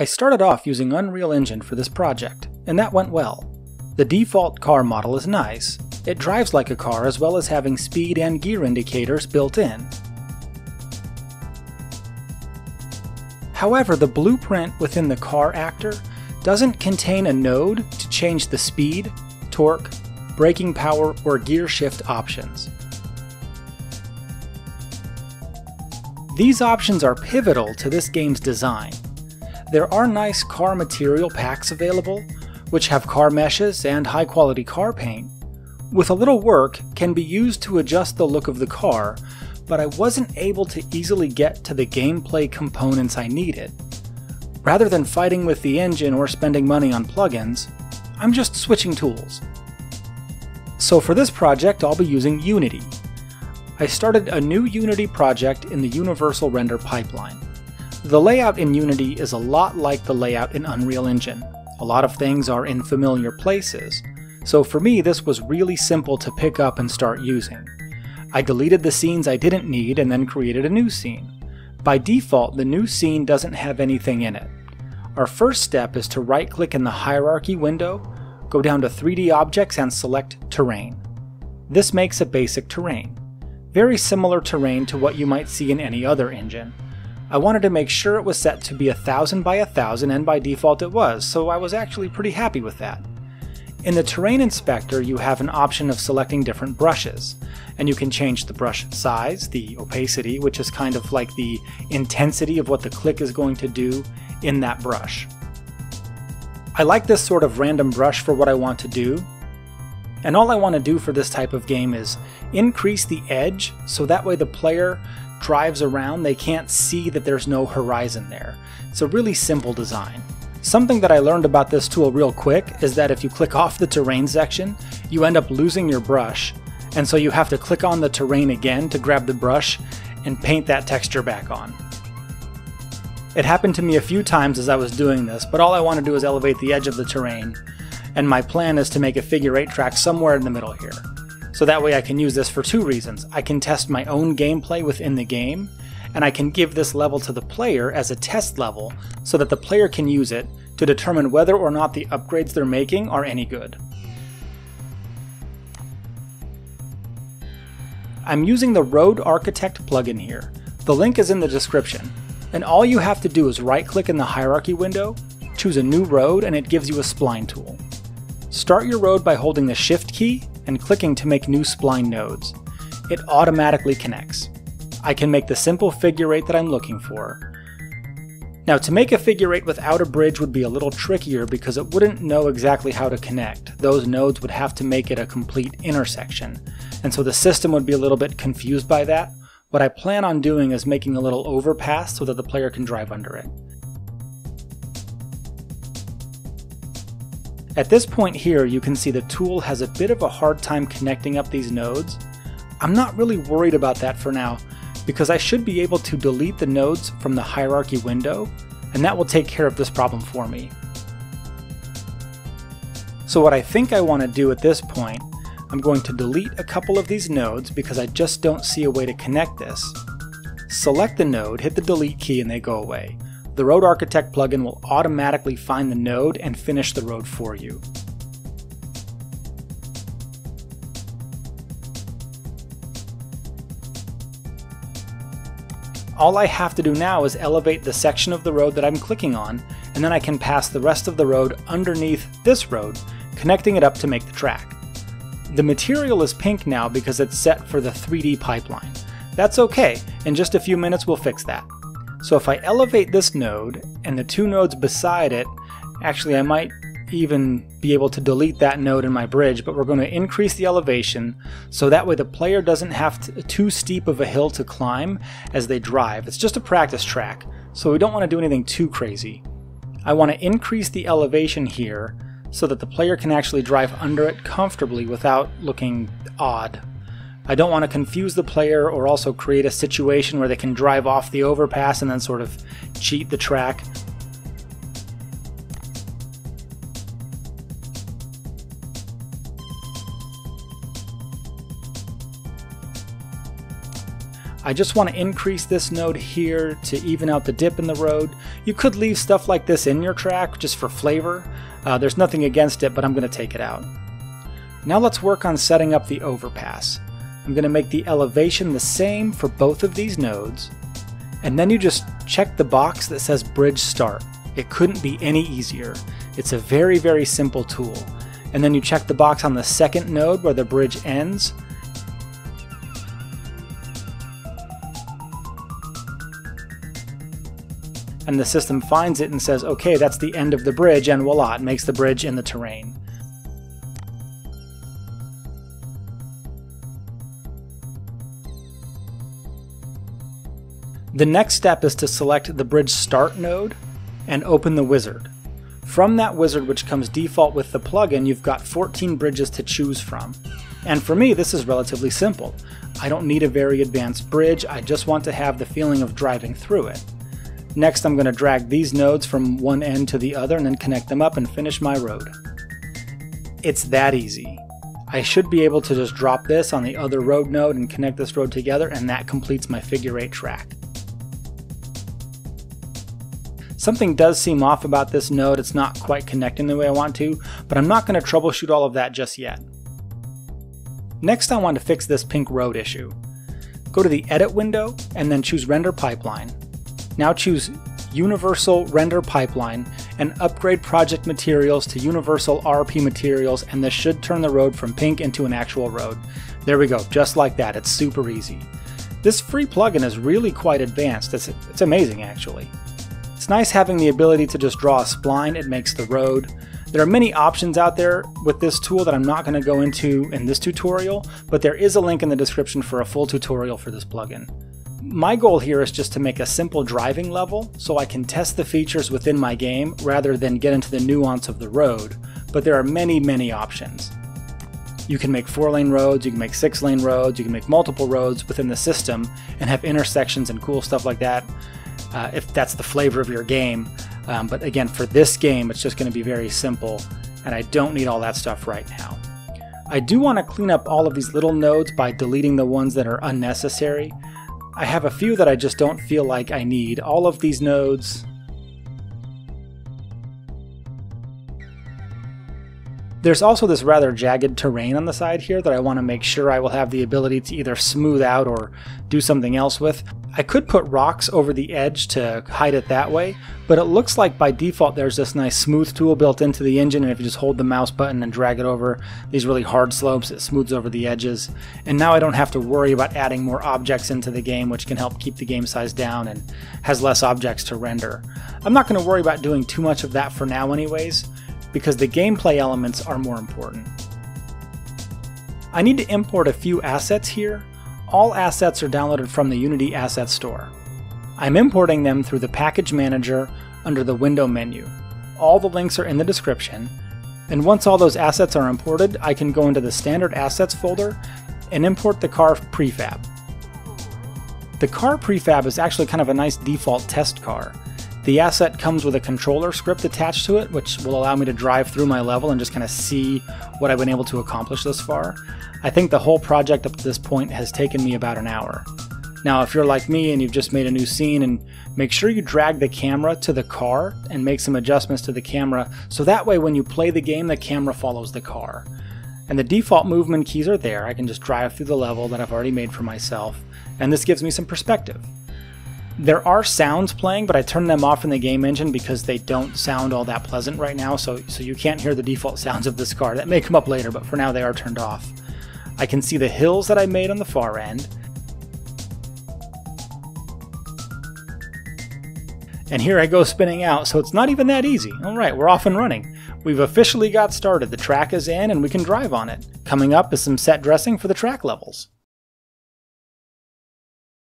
I started off using Unreal Engine for this project, and that went well. The default car model is nice. It drives like a car as well as having speed and gear indicators built in. However, the blueprint within the car actor doesn't contain a node to change the speed, torque, braking power, or gear shift options. These options are pivotal to this game's design. There are nice car material packs available, which have car meshes and high quality car paint. With a little work, can be used to adjust the look of the car, but I wasn't able to easily get to the gameplay components I needed. Rather than fighting with the engine or spending money on plugins, I'm just switching tools. So for this project, I'll be using Unity, I started a new Unity project in the Universal Render pipeline. The layout in Unity is a lot like the layout in Unreal Engine. A lot of things are in familiar places, so for me this was really simple to pick up and start using. I deleted the scenes I didn't need and then created a new scene. By default, the new scene doesn't have anything in it. Our first step is to right click in the hierarchy window, go down to 3D objects and select terrain. This makes a basic terrain very similar terrain to what you might see in any other engine. I wanted to make sure it was set to be 1000 by 1000 and by default it was, so I was actually pretty happy with that. In the Terrain Inspector you have an option of selecting different brushes, and you can change the brush size, the opacity, which is kind of like the intensity of what the click is going to do in that brush. I like this sort of random brush for what I want to do, and all I want to do for this type of game is increase the edge so that way the player drives around, they can't see that there's no horizon there. It's a really simple design. Something that I learned about this tool real quick is that if you click off the terrain section, you end up losing your brush, and so you have to click on the terrain again to grab the brush and paint that texture back on. It happened to me a few times as I was doing this, but all I want to do is elevate the edge of the terrain, and my plan is to make a figure 8 track somewhere in the middle here. So that way I can use this for two reasons. I can test my own gameplay within the game, and I can give this level to the player as a test level so that the player can use it to determine whether or not the upgrades they're making are any good. I'm using the Road Architect plugin here. The link is in the description, and all you have to do is right click in the hierarchy window, choose a new road, and it gives you a spline tool. Start your road by holding the Shift key and clicking to make new spline nodes. It automatically connects. I can make the simple figure eight that I'm looking for. Now to make a figure eight without a bridge would be a little trickier because it wouldn't know exactly how to connect. Those nodes would have to make it a complete intersection, and so the system would be a little bit confused by that. What I plan on doing is making a little overpass so that the player can drive under it. At this point here, you can see the tool has a bit of a hard time connecting up these nodes. I'm not really worried about that for now, because I should be able to delete the nodes from the hierarchy window, and that will take care of this problem for me. So what I think I want to do at this point, I'm going to delete a couple of these nodes because I just don't see a way to connect this. Select the node, hit the delete key, and they go away the Road Architect plugin will automatically find the node and finish the road for you. All I have to do now is elevate the section of the road that I'm clicking on, and then I can pass the rest of the road underneath this road, connecting it up to make the track. The material is pink now because it's set for the 3D pipeline. That's okay, in just a few minutes we'll fix that. So if I elevate this node and the two nodes beside it, actually I might even be able to delete that node in my bridge, but we're going to increase the elevation so that way the player doesn't have to, too steep of a hill to climb as they drive. It's just a practice track, so we don't want to do anything too crazy. I want to increase the elevation here so that the player can actually drive under it comfortably without looking odd I don't want to confuse the player or also create a situation where they can drive off the overpass and then sort of cheat the track. I just want to increase this node here to even out the dip in the road. You could leave stuff like this in your track just for flavor. Uh, there's nothing against it, but I'm going to take it out. Now let's work on setting up the overpass. I'm going to make the elevation the same for both of these nodes, and then you just check the box that says Bridge Start. It couldn't be any easier. It's a very, very simple tool. And then you check the box on the second node where the bridge ends, and the system finds it and says, okay, that's the end of the bridge, and voila, it makes the bridge in the terrain. The next step is to select the bridge start node and open the wizard. From that wizard which comes default with the plugin, you've got 14 bridges to choose from. And for me, this is relatively simple. I don't need a very advanced bridge, I just want to have the feeling of driving through it. Next, I'm going to drag these nodes from one end to the other and then connect them up and finish my road. It's that easy. I should be able to just drop this on the other road node and connect this road together and that completes my figure eight track. Something does seem off about this node, it's not quite connecting the way I want to, but I'm not going to troubleshoot all of that just yet. Next I want to fix this pink road issue. Go to the Edit window and then choose Render Pipeline. Now choose Universal Render Pipeline and upgrade project materials to Universal RP materials and this should turn the road from pink into an actual road. There we go, just like that, it's super easy. This free plugin is really quite advanced, it's, it's amazing actually. Nice having the ability to just draw a spline, it makes the road. There are many options out there with this tool that I'm not going to go into in this tutorial, but there is a link in the description for a full tutorial for this plugin. My goal here is just to make a simple driving level so I can test the features within my game rather than get into the nuance of the road, but there are many, many options. You can make four lane roads, you can make six lane roads, you can make multiple roads within the system and have intersections and cool stuff like that uh, if that's the flavor of your game. Um, but again, for this game, it's just going to be very simple and I don't need all that stuff right now. I do want to clean up all of these little nodes by deleting the ones that are unnecessary. I have a few that I just don't feel like I need. All of these nodes. There's also this rather jagged terrain on the side here that I want to make sure I will have the ability to either smooth out or do something else with. I could put rocks over the edge to hide it that way, but it looks like by default there's this nice smooth tool built into the engine and if you just hold the mouse button and drag it over these really hard slopes it smooths over the edges. And now I don't have to worry about adding more objects into the game which can help keep the game size down and has less objects to render. I'm not going to worry about doing too much of that for now anyways, because the gameplay elements are more important. I need to import a few assets here, all assets are downloaded from the Unity Asset Store. I'm importing them through the Package Manager under the Window menu. All the links are in the description, and once all those assets are imported, I can go into the Standard Assets folder and import the car prefab. The car prefab is actually kind of a nice default test car. The asset comes with a controller script attached to it, which will allow me to drive through my level and just kind of see what I've been able to accomplish thus far. I think the whole project up to this point has taken me about an hour. Now, if you're like me and you've just made a new scene, and make sure you drag the camera to the car and make some adjustments to the camera so that way when you play the game, the camera follows the car. And the default movement keys are there. I can just drive through the level that I've already made for myself, and this gives me some perspective. There are sounds playing, but I turn them off in the game engine because they don't sound all that pleasant right now, so, so you can't hear the default sounds of this car. That may come up later, but for now they are turned off. I can see the hills that I made on the far end. And here I go spinning out, so it's not even that easy. Alright, we're off and running. We've officially got started. The track is in and we can drive on it. Coming up is some set dressing for the track levels.